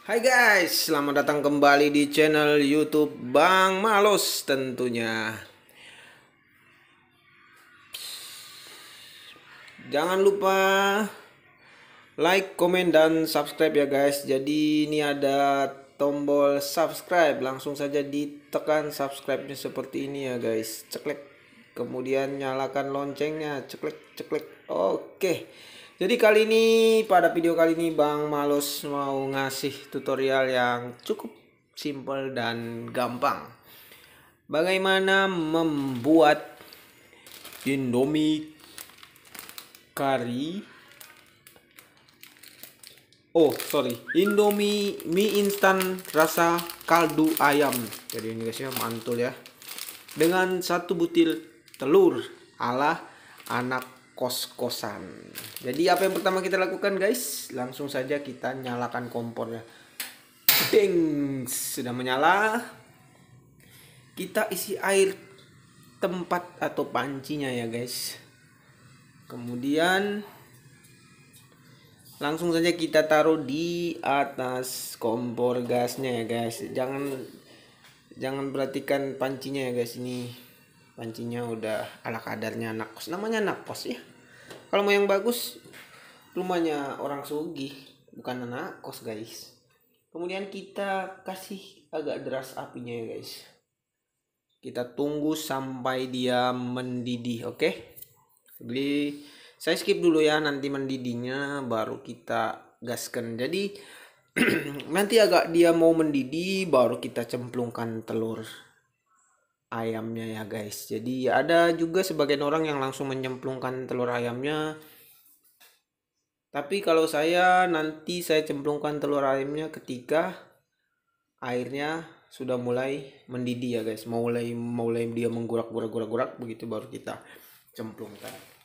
Hai guys, selamat datang kembali di channel YouTube Bang Malos tentunya. Jangan lupa like, komen dan subscribe ya guys. Jadi ini ada tombol subscribe, langsung saja ditekan subscribe-nya seperti ini ya guys. Ceklek. Kemudian nyalakan loncengnya, ceklek ceklek. Oke. Jadi kali ini pada video kali ini Bang Malos mau ngasih tutorial yang cukup simple dan gampang. Bagaimana membuat Indomie curry Oh, sorry. Indomie mie instan rasa kaldu ayam. Jadi ini guys ya mantul ya. Dengan satu butir telur ala anak kos-kosan. Jadi apa yang pertama kita lakukan guys? Langsung saja kita nyalakan kompornya. Ding, sudah menyala. Kita isi air tempat atau pancinya ya guys. Kemudian langsung saja kita taruh di atas kompor gasnya ya guys. Jangan jangan perhatikan pancinya ya guys ini pancinya udah ala kadarnya anak kos namanya anak kos ya kalau mau yang bagus rumahnya orang sugih bukan anak kos guys. Kemudian kita kasih agak deras apinya ya guys. Kita tunggu sampai dia mendidih oke? Okay? jadi saya skip dulu ya nanti mendidihnya baru kita gaskan. Jadi nanti agak dia mau mendidih baru kita cemplungkan telur ayamnya ya guys. Jadi ada juga sebagian orang yang langsung menyemplungkan telur ayamnya. Tapi kalau saya nanti saya cemplungkan telur ayamnya ketika airnya sudah mulai mendidih ya guys. Mulai mulai dia menggurak-gurak-gurak-gurak begitu baru kita cemplungkan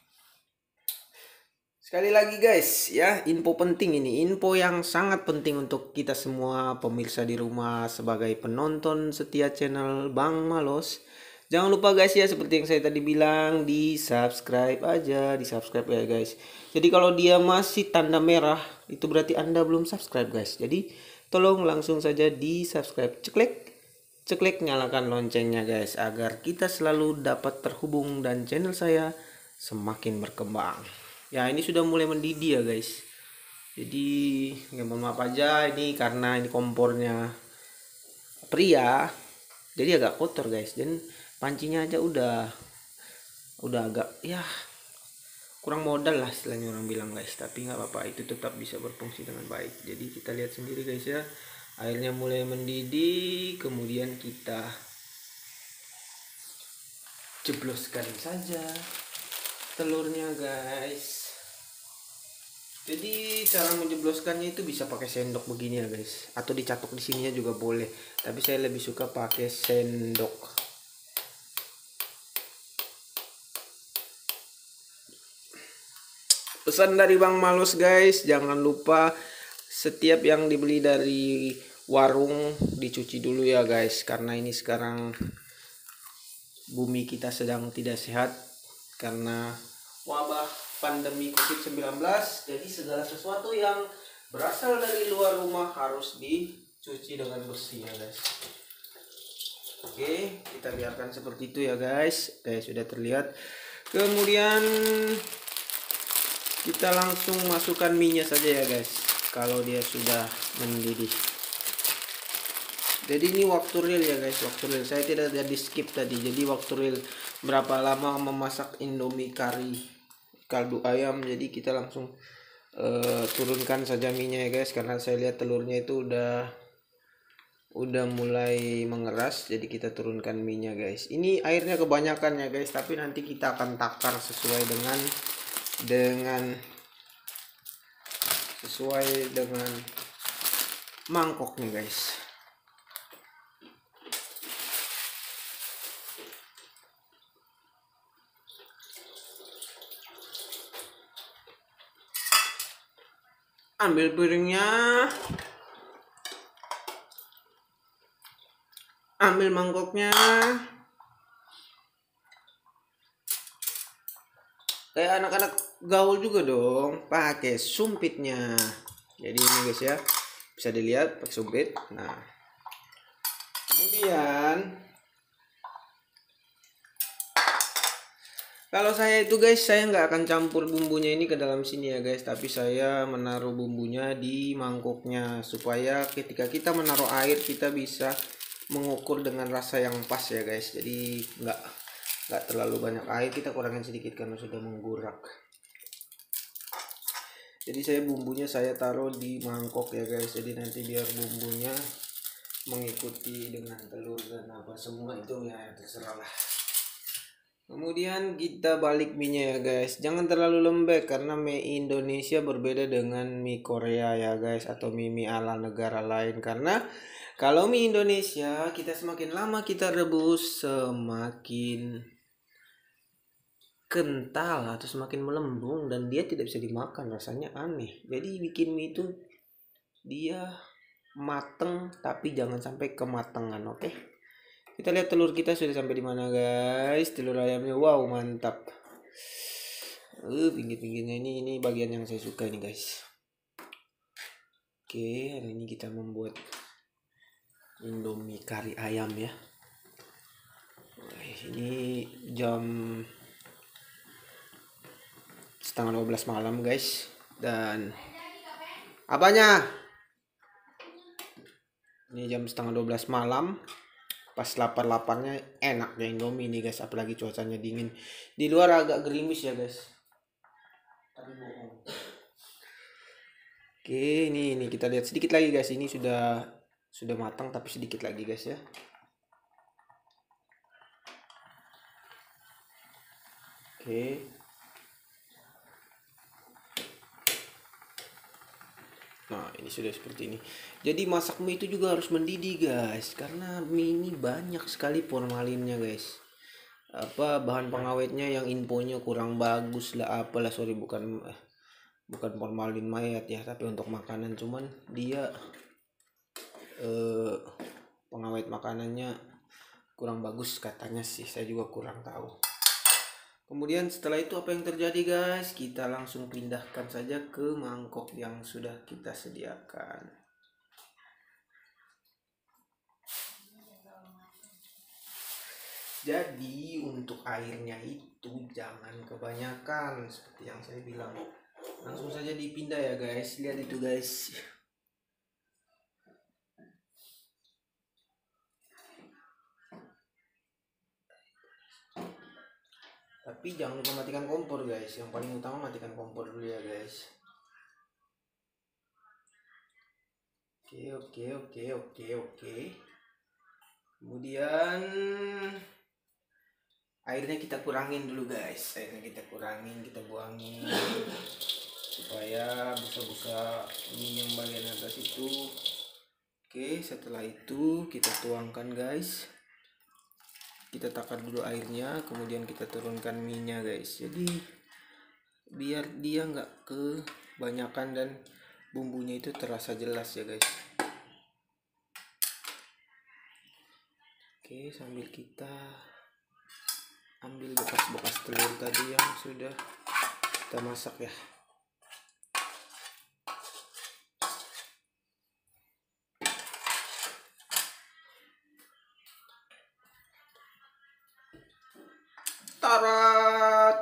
Sekali lagi guys ya info penting ini info yang sangat penting untuk kita semua pemirsa di rumah sebagai penonton setia channel Bang Malos. Jangan lupa guys ya seperti yang saya tadi bilang di subscribe aja di subscribe ya guys. Jadi kalau dia masih tanda merah itu berarti anda belum subscribe guys. Jadi tolong langsung saja di subscribe ceklek ceklek nyalakan loncengnya guys agar kita selalu dapat terhubung dan channel saya semakin berkembang ya ini sudah mulai mendidih ya guys. Jadi nggak mohon maaf aja ini karena ini kompornya pria jadi agak kotor guys. Dan pancinya aja udah udah agak ya kurang modal lah istilahnya orang bilang guys. Tapi nggak apa-apa itu tetap bisa berfungsi dengan baik. Jadi kita lihat sendiri guys ya. Airnya mulai mendidih kemudian kita jebloskan saja telurnya guys jadi cara menjebloskannya itu bisa pakai sendok begini ya guys. Atau dicatok di sininya juga boleh. Tapi saya lebih suka pakai sendok. Pesan dari Bang Malus guys. Jangan lupa setiap yang dibeli dari warung dicuci dulu ya guys. Karena ini sekarang bumi kita sedang tidak sehat karena wabah pandemi COVID-19 jadi segala sesuatu yang berasal dari luar rumah harus dicuci dengan bersih ya guys. Oke kita biarkan seperti itu ya guys. Oke sudah terlihat. Kemudian kita langsung masukkan minyak saja ya guys kalau dia sudah mendidih. Jadi ini waktu real ya guys waktu real. Saya tidak jadi skip tadi. Jadi waktu real. Berapa lama memasak indomie kari kaldu ayam jadi kita langsung uh, turunkan saja minyak ya guys karena saya lihat telurnya itu udah udah mulai mengeras jadi kita turunkan minyak guys. Ini airnya kebanyakan ya guys tapi nanti kita akan takar sesuai dengan dengan sesuai dengan mangkoknya guys ambil piringnya. Ambil mangkoknya. Kayak anak-anak gaul juga dong pakai sumpitnya. Jadi ini guys ya bisa dilihat pakai sumpit. Nah kemudian Kalau saya itu guys, saya nggak akan campur bumbunya ini ke dalam sini ya guys, tapi saya menaruh bumbunya di mangkoknya supaya ketika kita menaruh air kita bisa mengukur dengan rasa yang pas ya guys. Jadi nggak nggak terlalu banyak air, kita kurangin sedikit karena sudah menggurak. Jadi saya bumbunya saya taruh di mangkok ya guys. Jadi nanti biar bumbunya mengikuti dengan telur dan apa semua itu ya terserah lah kemudian kita balik mie ya guys. Jangan terlalu lembek karena mie Indonesia berbeda dengan mie Korea ya guys atau mie mie ala negara lain. Karena kalau mie Indonesia kita semakin lama kita rebus semakin kental atau semakin melembung dan dia tidak bisa dimakan rasanya aneh. Jadi bikin mie itu dia mateng tapi jangan sampai kematangan oke? okay? Kita lihat telur kita sudah sampai di mana guys. Telur ayamnya wow mantap. Uh, pinggir-pinggirnya ini ini bagian yang saya suka ini guys. Oke, hari ini kita membuat Indomie kari ayam ya. Ini jam setengah 12 malam guys dan apanya ini jam setengah 12 malam pas lapar-laparnya enak ya Indomie ini guys. Apalagi cuacanya dingin. Di luar agak gerimis ya guys. Oke ini ini kita lihat sedikit lagi guys. Ini sudah sudah matang tapi sedikit lagi guys ya. Oke Nah, ini sudah seperti ini. Jadi masak mie itu juga harus mendidih, guys. Karena mie ini banyak sekali formalinnya, guys. Apa bahan pengawetnya yang infonya kurang bagus lah apalah sorry bukan eh, bukan formalin mayat ya, tapi untuk makanan cuman dia eh pengawet makanannya kurang bagus katanya sih. Saya juga kurang tahu. Kemudian setelah itu apa yang terjadi guys? Kita langsung pindahkan saja ke mangkok yang sudah kita sediakan. Jadi untuk airnya itu jangan kebanyakan seperti yang saya bilang. Langsung saja dipindah ya guys. Lihat itu guys. Tapi jangan lupa matikan kompor guys. Yang paling utama matikan kompor dulu ya guys. Oke oke oke oke oke. Kemudian airnya kita kurangin dulu guys. Airnya kita kurangin kita buangin. Supaya busa-busa mie yang bagian atas itu. Oke setelah itu kita tuangkan guys kita takar dulu airnya kemudian kita turunkan minyak guys. Jadi biar dia nggak kebanyakan dan bumbunya itu terasa jelas ya guys. Oke sambil kita ambil bekas-bekas telur tadi yang sudah kita masak ya Tara,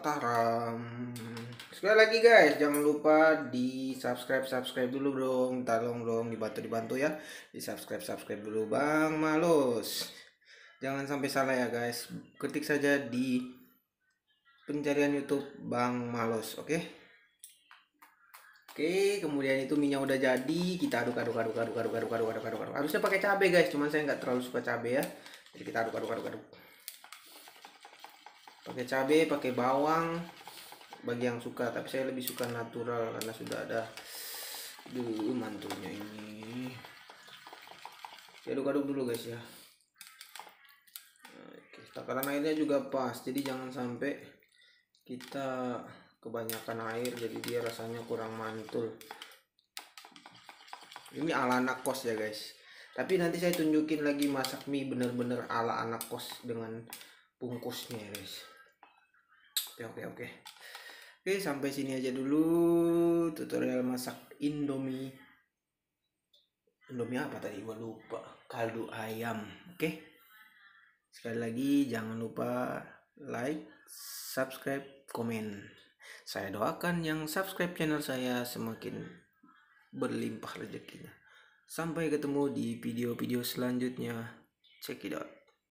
taram. Sekali lagi guys, jangan lupa di subscribe subscribe dulu dong, tolong dong dibantu dibantu ya, di subscribe subscribe dulu Bang Malus. Jangan sampai salah ya guys, ketik saja di pencarian YouTube Bang Malus, oke? Oke, kemudian itu minyak udah jadi, kita aduk aduk aduk aduk aduk aduk aduk aduk aduk aduk. Harusnya pakai cabai guys, cuman saya nggak terlalu suka cabai ya. Jadi kita aduk aduk aduk aduk pakai cabai pakai bawang bagi yang suka. Tapi saya lebih suka natural karena sudah ada dulu mantunya ini. Aduk-aduk dulu guys ya. Oke, takaran airnya juga pas. Jadi jangan sampai kita kebanyakan air jadi dia rasanya kurang mantul. Ini ala anak kos ya guys. Tapi nanti saya tunjukin lagi masak mie bener-bener ala anak kos dengan bungkusnya ya guys. Oke oke oke. Oke sampai sini aja dulu tutorial masak indomie. Indomie apa tadi? Gua lupa. Kaldu ayam. Oke? Sekali lagi jangan lupa like subscribe komen. Saya doakan yang subscribe channel saya semakin berlimpah rezekinya. Sampai ketemu di video-video selanjutnya. Check it out